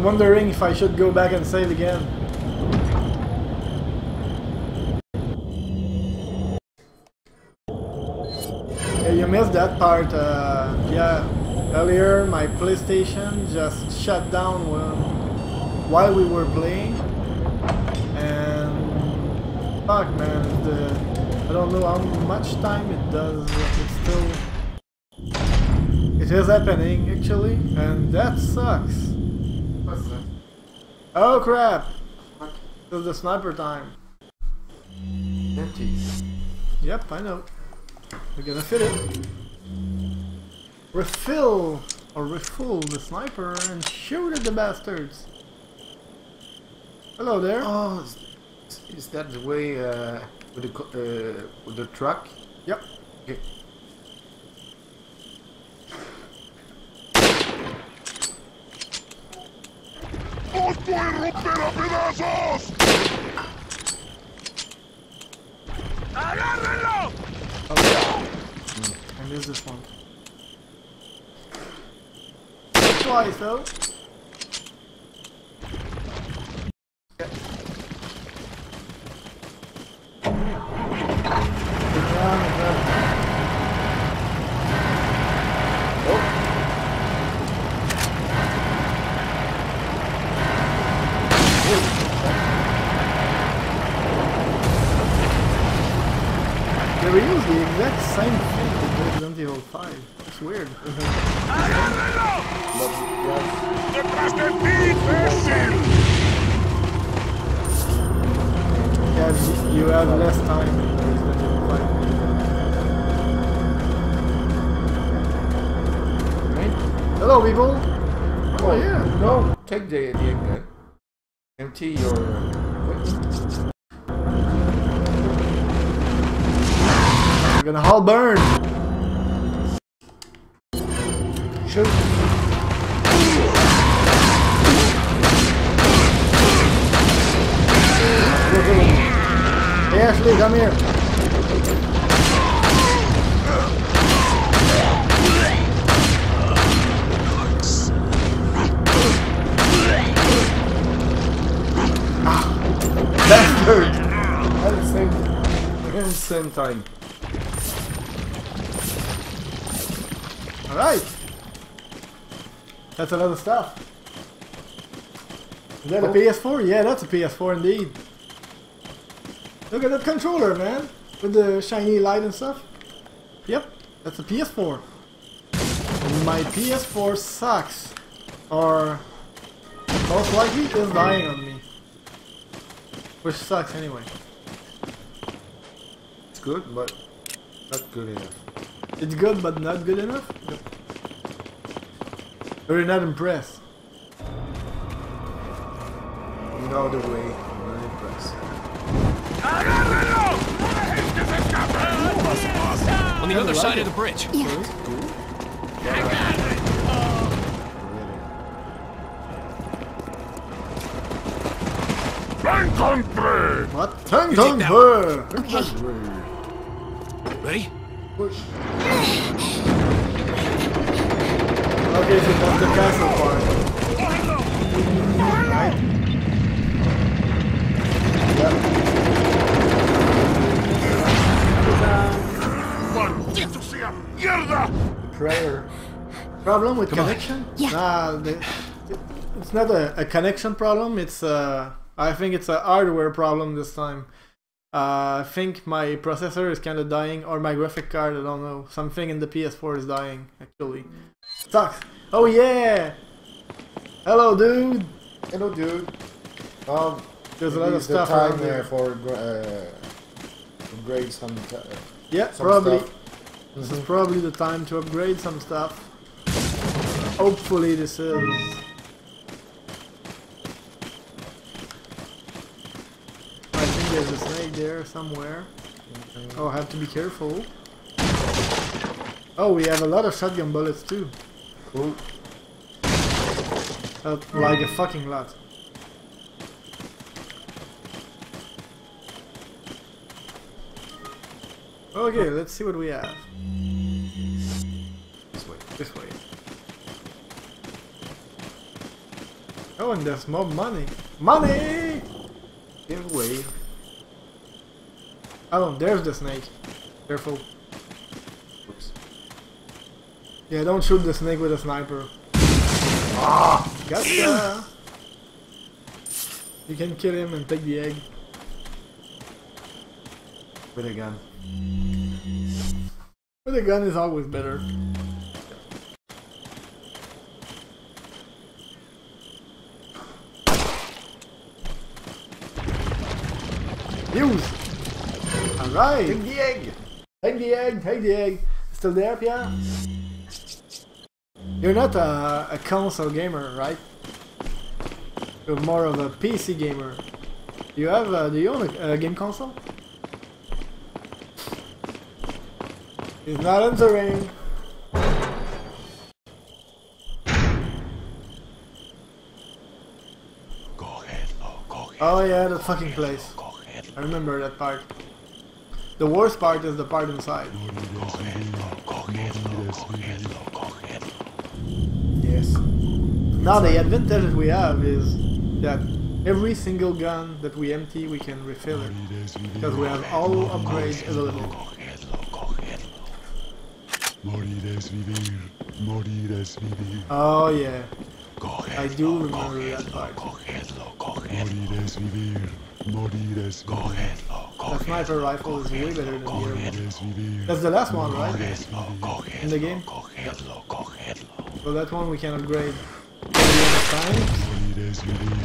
I'm wondering if I should go back and save again. You missed that part. Uh, yeah, earlier my PlayStation just shut down while we were playing, and fuck, man, the I don't know how much time it does. It's still it is happening actually, and that sucks. Oh crap! It's the sniper time. Empty. Yep, I know. We're gonna fit it. Refill or refuel the sniper and shoot at the bastards. Hello there. Oh, is, is that the way uh, with the uh, with the truck? Yep. Okay. ¡Os voy a romper a pedazos! ¡Agárrenlo! Hmm, and there's this one. Twice though. Okay. Turn around and grab it. They reuse the exact same thing with Resident Evil 5. It's weird. ¡Agárrenlo! ¡Detrás de ti, imbécil! Yeah, you- you have less time in Resident Evil 5. Right? Hello, people! Oh, oh yeah. No, take the the egg. Empty your. Wait. Gonna all burn! Shoot. Ashley, come here. Ah, bastard! The same, at the same time. Alright. That's a lot of stuff. Is that a Oh. PS4? Yeah, that's a PS4 indeed. Look at that controller, man. With the shiny light and stuff. Yep, that's a PS4. My PS4 sucks. Or most likely is dying on me. Which sucks anyway. It's good, but not good enough. It's good but not good enough? You're not impressed. You know the way. I'm not impressed. ¡Agárrenlo! ¡Es que se escape! On the other side of the bridge. ¡La encontré! What? Tang You tang take that her! Ready? Okay, so that's the castle part. Right? ¡Maldito sea! ¡Mierda! Prayer. Problem with Come on. connection? Yeah. Nah, the, it's not a, a connection problem. It's uh, I think it's a hardware problem this time. Uh, I think my processor is kind of dying, or my graphic card. I don't know. Something in the PS4 is dying. Actually, sucks. Oh yeah. Hello, dude. Hello, dude. Um, There's a lot of stuff time around there. uh, for uh, upgrade some. Uh, Yeah, some probably. stuff. This is probably the time to upgrade some stuff. Hopefully, this is. I think there's a snake there somewhere. Oh, I have to be careful. Oh, we have a lot of shotgun bullets too. Cool. Uh, like a fucking lot. Okay, let's see what we have. This way, this way. Oh, and there's more money. Money! Give way. Oh, there's the snake. Careful. Oops. Yeah, don't shoot the snake with a sniper. Ah! Gotcha! You can kill him and take the egg. With a gun. With a gun is always better. Use! Alright! Take the egg! Take the egg, take the egg. Still there, Pierre? You're not a, a console gamer, right? You're more of a PC gamer. You have, uh, do you own a, a game console? He's not answering. Oh yeah, that fucking place. I remember that part. The worst part is the part inside. Yes. Now the advantage that we have is that every single gun that we empty we can refill it. Because we have all upgrades available. Oh yeah, I do remember that part. Morir es vivir, morir es vivir. The sniper rifle is way better than the air Morir one. es vivir, That's the last one, right? In the game? So that one we can upgrade. Time. Morir es vivir,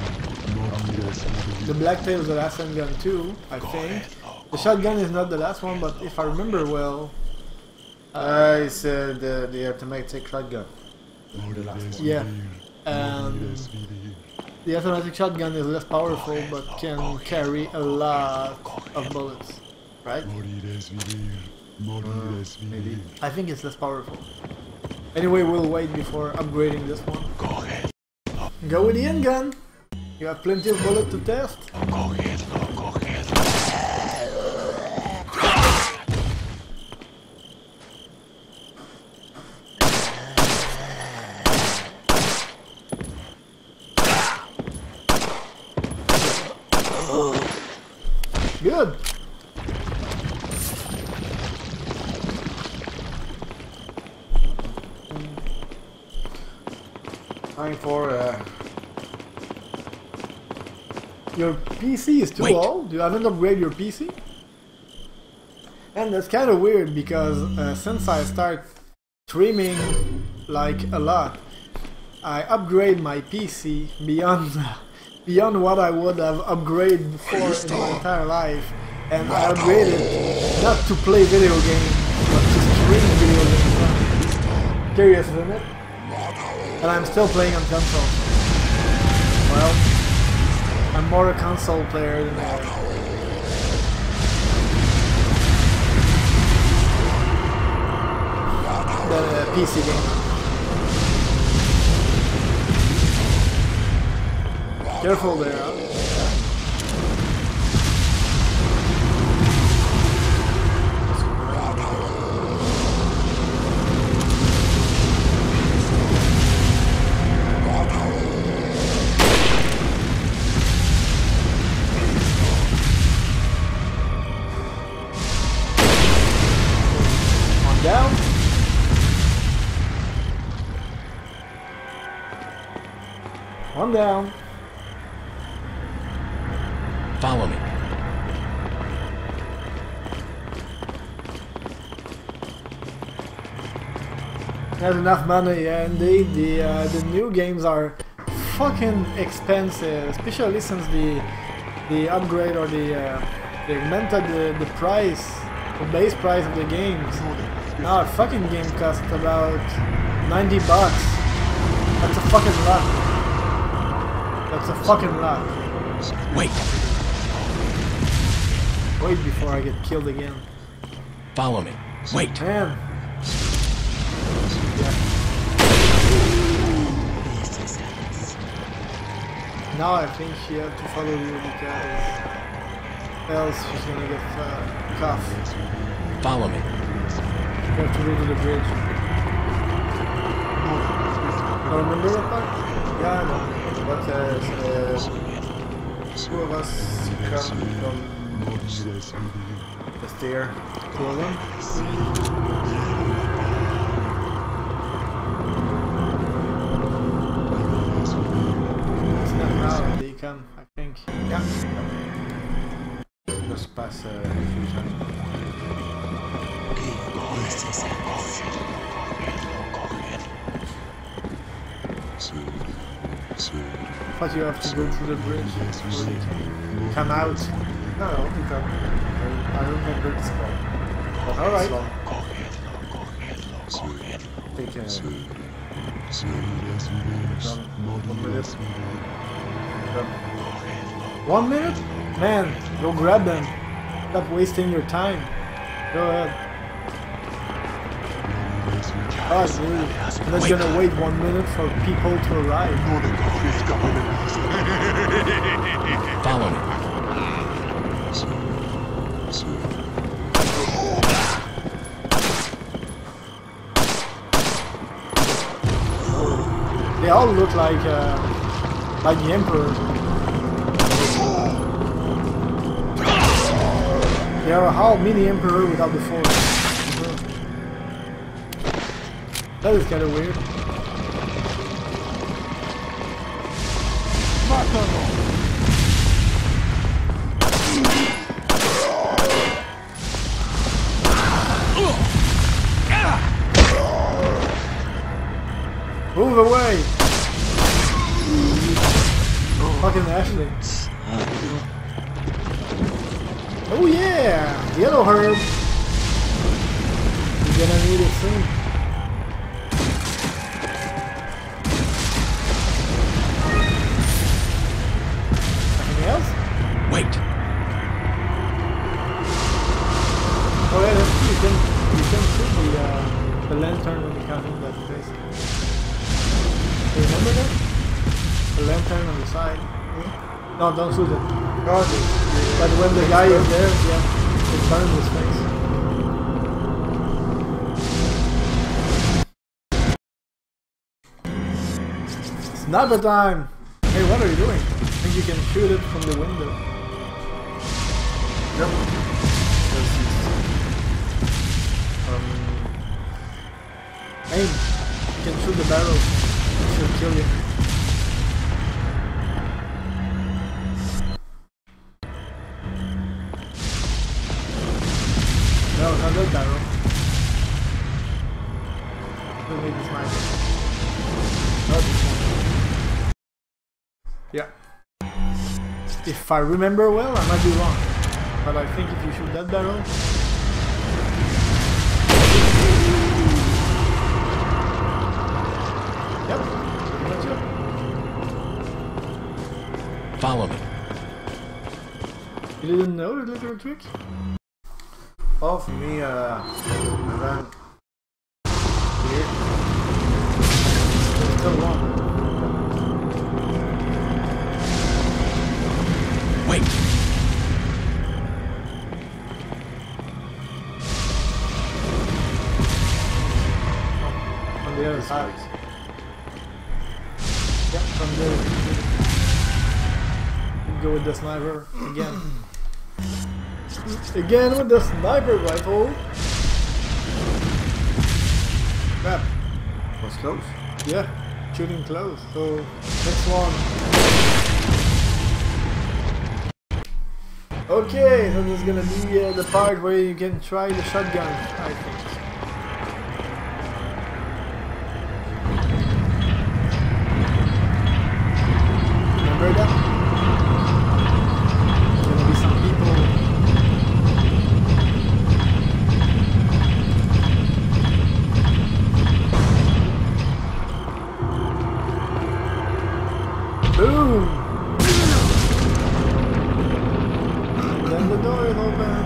morir es vivir. The blacktail is the last handgun too, I think. The shotgun is not the last one, but if I remember well, Uh, it's uh, the, the automatic shotgun. Yeah. um, morir es vivir. The automatic shotgun is less powerful but can carry a lot of bullets, right? Morir es vivir, morir es vivir. I think it's less powerful. Anyway, we'll wait before upgrading this one. Go with the handgun! You have plenty of bullets to test. Time for uh, Your PC is too Wait. old? You haven't upgraded your PC? And that's kind of weird because uh, since I start streaming like a lot, I upgrade my PC beyond beyond what I would have upgraded before in my entire life, and I upgraded not to play video games, but to stream video games. Curious, isn't it? And I'm still playing on console. Well, I'm more a console player than a than a PC gamer. Careful there. Huh? Down. Follow me. There's enough money, yeah, indeed. The uh, the new games are fucking expensive, especially since the the upgrade or the uh, they augmented the, the price, the base price of the games. Now a fucking game costs about 90 bucks. That's a fucking lot. That's a fucking lot. Wait. Wait before I get killed again. Follow me. Wait. Man. Now I think she have to follow you because else she's gonna get uh, cuffed. Follow me. You have to go to the bridge. I remember that part? Yeah, I know. What uh, two of us come from the stair? Come, I think. Yeah. Just pass uh, fusion. You have to go through the bridge. before Come out. No, no, we come. I, remember the spot. All right. Long. Take uh, one minute. One minute? Man, go grab them. Stop wasting your time. Go ahead. Oh, dude. I'm not gonna wait one minute for people to arrive. Follow me. They all look like uh, like the Emperor. They are how mini Emperor without the force. That is kind of weird. Fucking Oh yeah! Yellow herb! You're gonna need it soon. Anything else? Wait. Oh yeah, that's true. You can, you can shoot the, uh, the lantern when you come in that place. Remember that? The lantern on the side. No, don't shoot it. But when the guy is there, yeah, it burns his face. Sniper time! Hey, what are you doing? I think you can shoot it from the window. Yep. Um, Aim. You can shoot the barrel. It should kill you. If I remember well, I might be wrong. But I think if you shoot that barrel... Yep. Follow me. You didn't know the little trick? Oh, for me, uh, other side. Yep, from there. Go with the sniper again. again with the sniper rifle. Crap. Was close. Yeah, shooting close. So next one. Okay, so this is gonna be uh, the part where you can try the shotgun, I think. The door is open.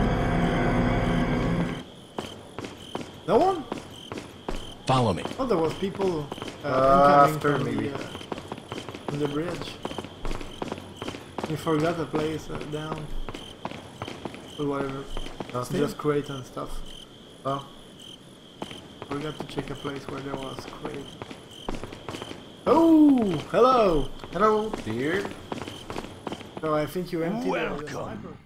No one? Follow me. Oh, there was people uh, Uh, after from maybe. the, uh, the bridge. We forgot the place uh, down. Or whatever. Downstairs? Just crate and stuff. Oh. Forgot to check a place where there was crate. Oh, hello. Hello, dear. So I think you emptied the- the Welcome. sniper.